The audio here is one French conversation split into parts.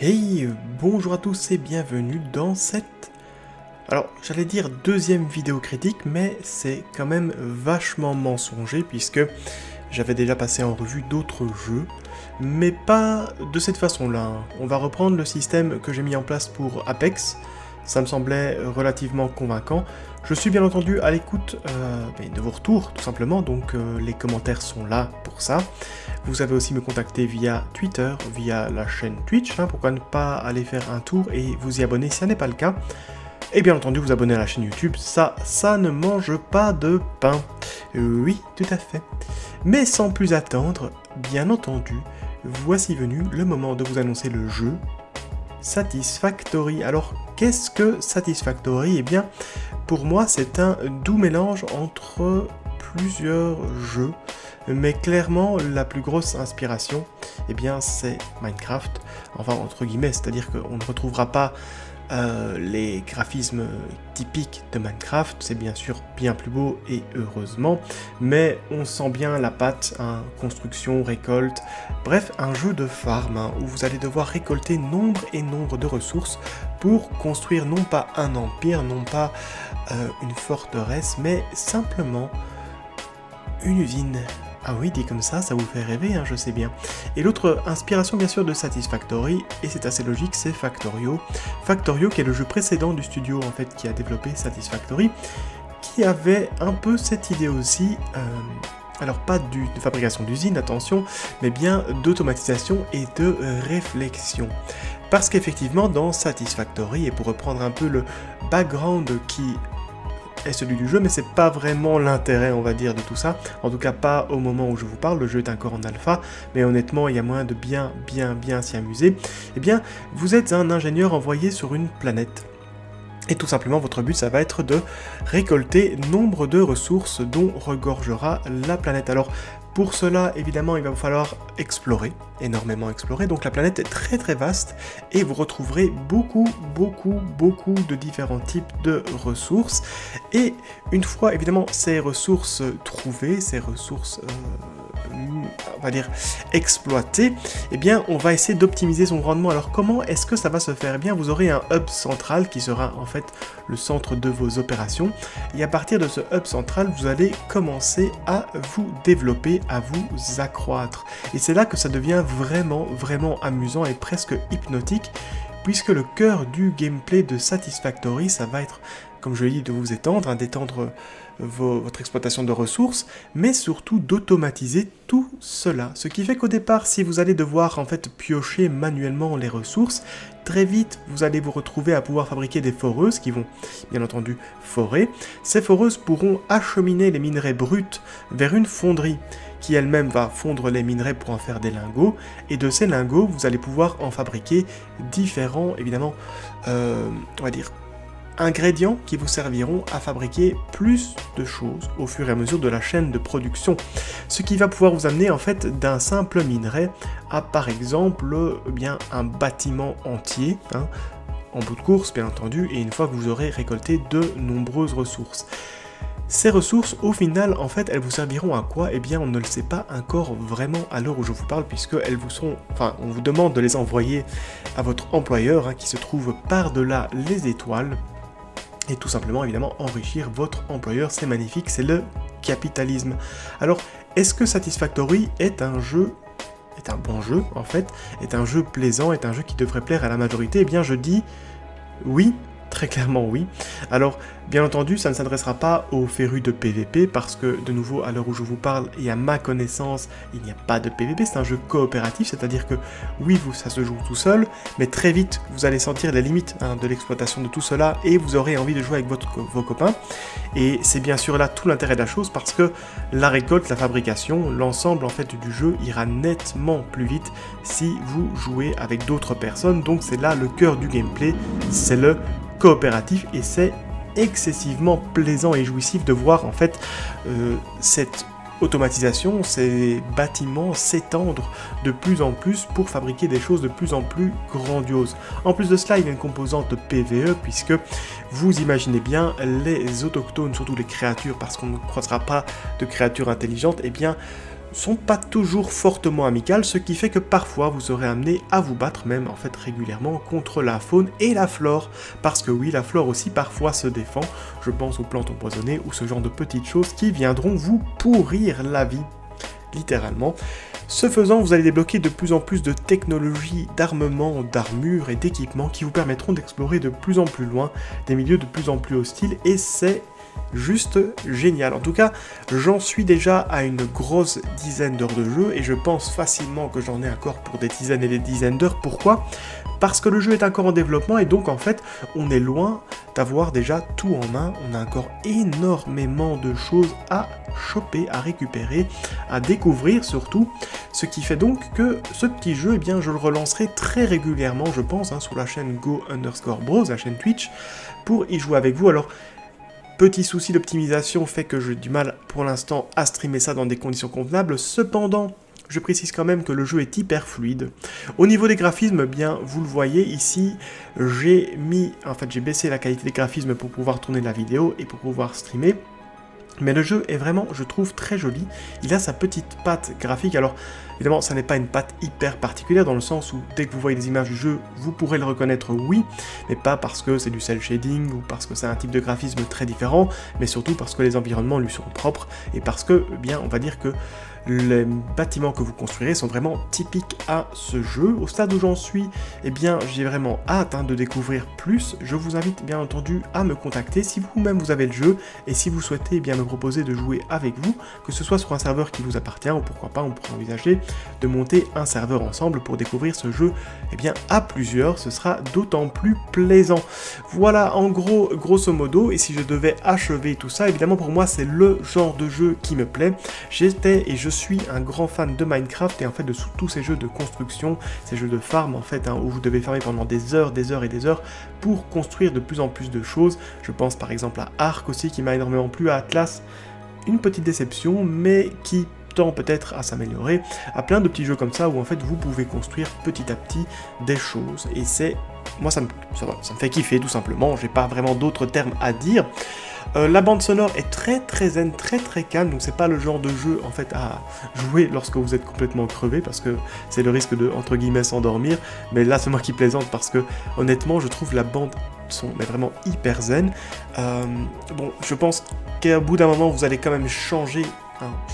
Hey, bonjour à tous et bienvenue dans cette... Alors, j'allais dire deuxième vidéo critique, mais c'est quand même vachement mensonger puisque j'avais déjà passé en revue d'autres jeux, mais pas de cette façon-là. On va reprendre le système que j'ai mis en place pour Apex, ça me semblait relativement convaincant. Je suis bien entendu à l'écoute euh, de vos retours, tout simplement, donc euh, les commentaires sont là pour ça. Vous savez aussi me contacter via Twitter, via la chaîne Twitch, hein, pourquoi ne pas aller faire un tour et vous y abonner si ce n'est pas le cas. Et bien entendu, vous abonner à la chaîne YouTube, ça, ça ne mange pas de pain. Euh, oui, tout à fait. Mais sans plus attendre, bien entendu, voici venu le moment de vous annoncer le jeu Satisfactory. Alors, qu'est-ce que Satisfactory? Eh bien, pour moi, c'est un doux mélange entre plusieurs jeux, mais clairement, la plus grosse inspiration, eh bien, c'est Minecraft. Enfin, entre guillemets, c'est-à-dire qu'on ne retrouvera pas euh, les graphismes typiques de Minecraft, c'est bien sûr bien plus beau et heureusement, mais on sent bien la patte, hein, construction, récolte, bref, un jeu de farm hein, où vous allez devoir récolter nombre et nombre de ressources pour construire non pas un empire, non pas euh, une forteresse, mais simplement une usine ah oui, dit comme ça, ça vous fait rêver, hein, je sais bien. Et l'autre inspiration bien sûr de Satisfactory, et c'est assez logique, c'est Factorio. Factorio qui est le jeu précédent du studio en fait qui a développé Satisfactory, qui avait un peu cette idée aussi, euh, alors pas de fabrication d'usine, attention, mais bien d'automatisation et de réflexion. Parce qu'effectivement, dans Satisfactory, et pour reprendre un peu le background qui est celui du jeu, mais c'est pas vraiment l'intérêt, on va dire, de tout ça. En tout cas, pas au moment où je vous parle. Le jeu est encore en alpha, mais honnêtement, il y a moyen de bien, bien, bien s'y amuser. Eh bien, vous êtes un ingénieur envoyé sur une planète. Et tout simplement, votre but, ça va être de récolter nombre de ressources dont regorgera la planète. Alors, pour cela, évidemment, il va vous falloir explorer, énormément explorer. Donc la planète est très très vaste et vous retrouverez beaucoup, beaucoup, beaucoup de différents types de ressources. Et une fois, évidemment, ces ressources trouvées, ces ressources... Euh, on va dire exploitées, eh bien on va essayer d'optimiser son rendement. Alors comment est-ce que ça va se faire? Eh bien vous aurez un hub central qui sera en fait le centre de vos opérations. Et à partir de ce hub central, vous allez commencer à vous développer à vous accroître. Et c'est là que ça devient vraiment, vraiment amusant et presque hypnotique, puisque le cœur du gameplay de Satisfactory, ça va être, comme je l'ai dit, de vous étendre, hein, d'étendre votre exploitation de ressources, mais surtout d'automatiser tout cela. Ce qui fait qu'au départ, si vous allez devoir en fait piocher manuellement les ressources, très vite vous allez vous retrouver à pouvoir fabriquer des foreuses qui vont bien entendu forer. Ces foreuses pourront acheminer les minerais bruts vers une fonderie qui elle-même va fondre les minerais pour en faire des lingots, et de ces lingots, vous allez pouvoir en fabriquer différents, évidemment, euh, on va dire, ingrédients qui vous serviront à fabriquer plus de choses au fur et à mesure de la chaîne de production. Ce qui va pouvoir vous amener en fait d'un simple minerai à par exemple eh bien un bâtiment entier, hein, en bout de course bien entendu, et une fois que vous aurez récolté de nombreuses ressources. Ces ressources, au final, en fait, elles vous serviront à quoi? Eh bien, on ne le sait pas encore vraiment à l'heure où je vous parle, puisque elles vous sont, enfin, on vous demande de les envoyer à votre employeur, hein, qui se trouve par-delà les étoiles, et tout simplement évidemment enrichir votre employeur. C'est magnifique, c'est le capitalisme. Alors, est-ce que Satisfactory est un jeu est un bon jeu en fait, est un jeu plaisant, est un jeu qui devrait plaire à la majorité? Eh bien je dis oui, Très clairement oui. Alors, bien entendu, ça ne s'adressera pas aux férus de PVP, parce que, de nouveau, à l'heure où je vous parle, et à ma connaissance, il n'y a pas de PVP, c'est un jeu coopératif, c'est-à-dire que, oui, vous, ça se joue tout seul, mais très vite, vous allez sentir les limites hein, de l'exploitation de tout cela, et vous aurez envie de jouer avec votre, vos copains. Et c'est bien sûr là tout l'intérêt de la chose, parce que la récolte, la fabrication, l'ensemble, en fait, du jeu ira nettement plus vite si vous jouez avec d'autres personnes, donc c'est là le cœur du gameplay, c'est le coopératif et c'est excessivement plaisant et jouissif de voir en fait euh, cette automatisation, ces bâtiments s'étendre de plus en plus pour fabriquer des choses de plus en plus grandioses. En plus de cela, il y a une composante PVE puisque vous imaginez bien les autochtones, surtout les créatures, parce qu'on ne croisera pas de créatures intelligentes, et eh bien sont pas toujours fortement amicales, ce qui fait que parfois vous serez amené à vous battre même en fait régulièrement contre la faune et la flore, parce que oui, la flore aussi parfois se défend, je pense aux plantes empoisonnées ou ce genre de petites choses qui viendront vous pourrir la vie, littéralement. Ce faisant, vous allez débloquer de plus en plus de technologies d'armement, d'armure et d'équipements qui vous permettront d'explorer de plus en plus loin des milieux de plus en plus hostiles et c'est juste génial. En tout cas, j'en suis déjà à une grosse dizaine d'heures de jeu et je pense facilement que j'en ai encore pour des dizaines et des dizaines d'heures. Pourquoi? Parce que le jeu est encore en développement et donc en fait on est loin d'avoir déjà tout en main, on a encore énormément de choses à choper, à récupérer, à découvrir surtout, ce qui fait donc que ce petit jeu, eh bien je le relancerai très régulièrement je pense hein, sur la chaîne Go underscore Bros, la chaîne Twitch, pour y jouer avec vous. Alors Petit souci d'optimisation fait que j'ai du mal pour l'instant à streamer ça dans des conditions convenables. Cependant, je précise quand même que le jeu est hyper fluide. Au niveau des graphismes, bien, vous le voyez ici, j'ai mis, en fait, j'ai baissé la qualité des graphismes pour pouvoir tourner la vidéo et pour pouvoir streamer. Mais le jeu est vraiment, je trouve, très joli. Il a sa petite patte graphique. Alors, évidemment, ça n'est pas une patte hyper particulière, dans le sens où dès que vous voyez les images du jeu, vous pourrez le reconnaître, oui, mais pas parce que c'est du cel shading ou parce que c'est un type de graphisme très différent, mais surtout parce que les environnements lui sont propres et parce que, eh bien, on va dire que les bâtiments que vous construirez sont vraiment typiques à ce jeu. Au stade où j'en suis, eh bien, j'ai vraiment hâte hein, de découvrir plus. Je vous invite bien entendu à me contacter si vous-même vous avez le jeu et si vous souhaitez eh bien me proposer de jouer avec vous, que ce soit sur un serveur qui vous appartient ou pourquoi pas on pourrait envisager de monter un serveur ensemble pour découvrir ce jeu eh bien, à plusieurs. Ce sera d'autant plus plaisant. Voilà en gros, grosso modo, et si je devais achever tout ça, évidemment pour moi c'est le genre de jeu qui me plaît. J'étais et je suis un grand fan de Minecraft et en fait de tous ces jeux de construction, ces jeux de farm en fait, hein, où vous devez farmer pendant des heures, des heures et des heures pour construire de plus en plus de choses. Je pense par exemple à Ark aussi qui m'a énormément plu, à Atlas, une petite déception, mais qui tend peut-être à s'améliorer, à plein de petits jeux comme ça où en fait vous pouvez construire petit à petit des choses et c'est moi ça me, ça me fait kiffer tout simplement, j'ai pas vraiment d'autres termes à dire. Euh, la bande sonore est très très zen, très très calme, donc c'est pas le genre de jeu en fait à jouer lorsque vous êtes complètement crevé, parce que c'est le risque de entre guillemets s'endormir. Mais là c'est moi qui plaisante parce que honnêtement je trouve la bande son mais vraiment hyper zen. Euh, bon, je pense qu'à bout d'un moment vous allez quand même changer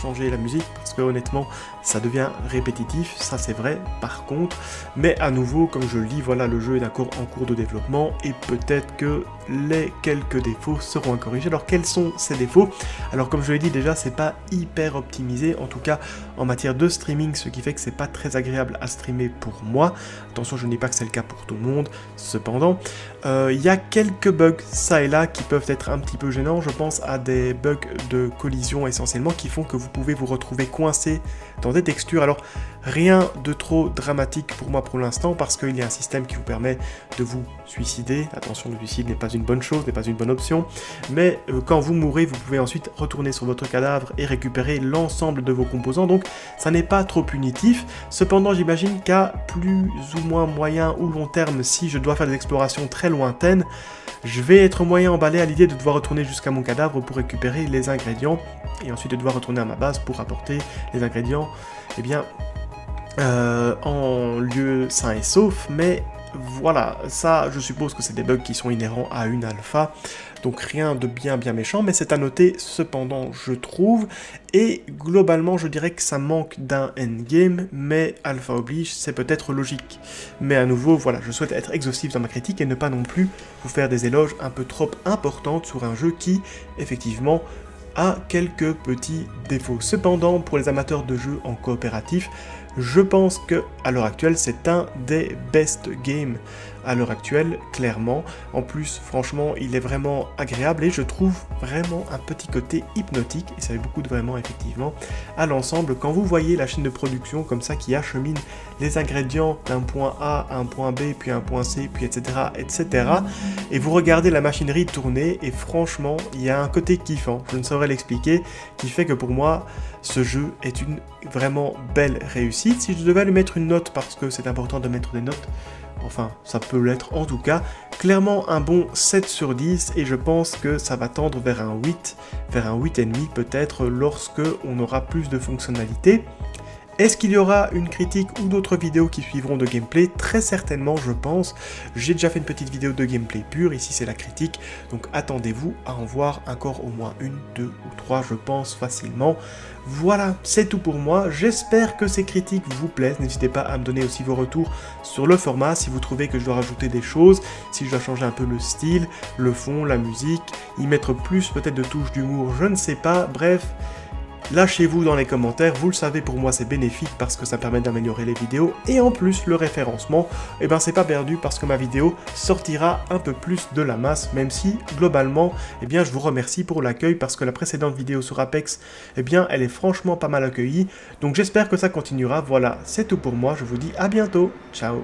changer la musique parce que honnêtement ça devient répétitif, ça c'est vrai par contre, mais à nouveau comme je le dis voilà le jeu est d'accord en cours de développement et peut-être que les quelques défauts seront corrigés. Alors quels sont ces défauts? Alors comme je l'ai dit déjà c'est pas hyper optimisé en tout cas en matière de streaming ce qui fait que c'est pas très agréable à streamer pour moi. Attention je ne dis pas que c'est le cas pour tout le monde cependant euh, il y a quelques bugs ça et là qui peuvent être un petit peu gênants je pense à des bugs de collision essentiellement qui font que vous pouvez vous retrouver coincé dans des textures. Alors rien de trop dramatique pour moi pour l'instant parce qu'il y a un système qui vous permet de vous suicider. Attention, le suicide n'est pas une bonne chose, n'est pas une bonne option. Mais euh, quand vous mourrez, vous pouvez ensuite retourner sur votre cadavre et récupérer l'ensemble de vos composants. Donc ça n'est pas trop punitif. Cependant, j'imagine qu'à plus ou moins moyen ou long terme, si je dois faire des explorations très lointaines, je vais être moyen emballé à l'idée de devoir retourner jusqu'à mon cadavre pour récupérer les ingrédients et ensuite de devoir retourner à ma base pour apporter les ingrédients, eh bien, euh, en lieu sain et sauf, mais voilà, ça je suppose que c'est des bugs qui sont inhérents à une alpha, donc rien de bien bien méchant, mais c'est à noter cependant je trouve, et globalement je dirais que ça manque d'un endgame, mais alpha oblige, c'est peut-être logique. Mais à nouveau, voilà, je souhaite être exhaustif dans ma critique et ne pas non plus vous faire des éloges un peu trop importantes sur un jeu qui, effectivement, a quelques petits défauts. Cependant, pour les amateurs de jeux en coopératif, je pense que à l'heure actuelle, c'est un des best games à l'heure actuelle, clairement. En plus, franchement, il est vraiment agréable et je trouve vraiment un petit côté hypnotique, et ça fait beaucoup de vraiment effectivement, à l'ensemble. Quand vous voyez la chaîne de production comme ça qui achemine les ingrédients d'un point A à un point B, puis un point C, puis etc., etc., et vous regardez la machinerie tourner, et franchement, il y a un côté kiffant, je ne saurais l'expliquer, qui fait que pour moi, ce jeu est une vraiment belle réussite. Si je devais lui mettre une note, parce que c'est important de mettre des notes, enfin ça peut l'être en tout cas, clairement un bon 7 sur 10 et je pense que ça va tendre vers un 8, vers un 8,5 peut-être lorsque on aura plus de fonctionnalités. Est-ce qu'il y aura une critique ou d'autres vidéos qui suivront de gameplay? Très certainement, je pense. J'ai déjà fait une petite vidéo de gameplay pur, ici c'est la critique, donc attendez-vous à en voir encore au moins une, deux ou trois, je pense, facilement. Voilà, c'est tout pour moi. J'espère que ces critiques vous plaisent. N'hésitez pas à me donner aussi vos retours sur le format, si vous trouvez que je dois rajouter des choses, si je dois changer un peu le style, le fond, la musique, y mettre plus peut-être de touches d'humour, je ne sais pas. Bref, Lâchez-vous dans les commentaires, vous le savez pour moi c'est bénéfique parce que ça permet d'améliorer les vidéos et en plus le référencement, eh ben c'est pas perdu parce que ma vidéo sortira un peu plus de la masse même si globalement eh bien je vous remercie pour l'accueil parce que la précédente vidéo sur Apex eh bien elle est franchement pas mal accueillie. Donc j'espère que ça continuera, voilà c'est tout pour moi, je vous dis à bientôt, ciao